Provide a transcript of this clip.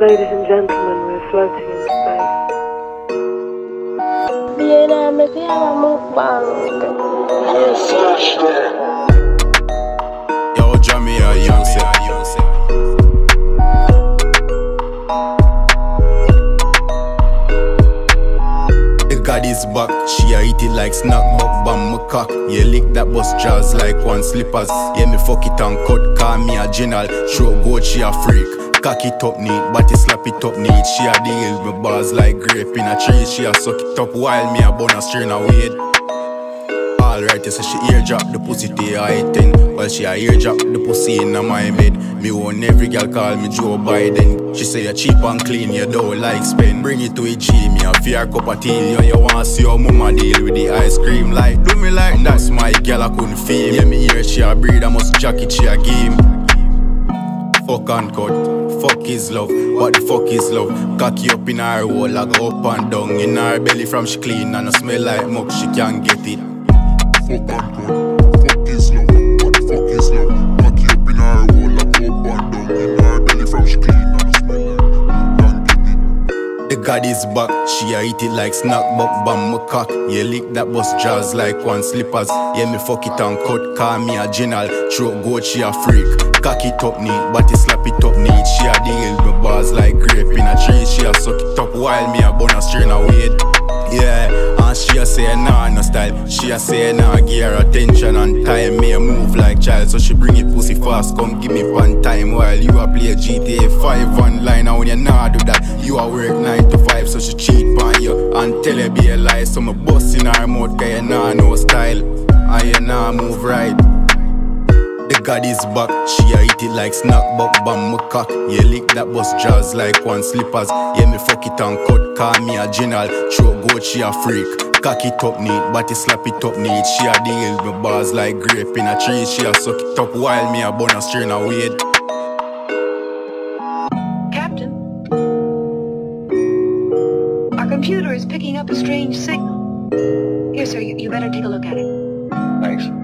Ladies and gentlemen, we're floating in space. Viene me queda mukbang. Yo, Jamie, a young set. The god back, she a eat it like snack, mukbang my cock. Yeah, lick that bus jaws like one slippers. Yeah, me fuck it and cut, call me a general. Throat goat, she a freak. Cock it up neat, body slap it up neat. She a deal with bars like grape in a tree. She a suck it up while me a bun a strain a weed. Alright, you say she air drop the pussy to her ten. Well, she a air drop the pussy in my bed. Me want every girl call me Joe Biden. She say you cheap and clean, you don't like spend. Bring it to a G, me a fear cup of tea. You, you want see your mama deal with the ice cream. Like, do me like that's my girl I couldn't feel. Yeah, me hear she a breed, I must jacket she a game. Fuck and cut, fuck is love. What the fuck is love? Cocky up in her hole, I go up and down in her belly from she clean and I smell like muck, she can't get it. Fuck cut, is back, she a eat it like snack, mukbang my cock. Yeah, lick that bus jaws like one slippers. Yeah, me fuck it and cut, call me a general. Throat goat, she a freak. Cock it up neat, body slap it up neat. She a deal with bars like grape in a tree. She a suck it up while me a bun a strain a weed. Yeah, and she a say nah no style. She a say nah give her attention and time. Me a move like child, so she bring it pussy fast. Come give me one time while you a play GTA 5 online. You a work 9 to 5, so she cheat on you and tell you be a lie. So me bust in her mouth, cause you nah no style. And you nah move right. The god is back, she a eat it like snack, but bam my cock. Yeah, lick that bus jaws like one slippers. Yeah, me fuck it and cut, call me a general. Throat goat, she a freak. Cock it up neat, body slap it up neat. She a deal with bars like grape in a tree. She a suck it up while me a bun a strain a weed. Computer is picking up a strange signal. Here, sir, you, you better take a look at it. Thanks.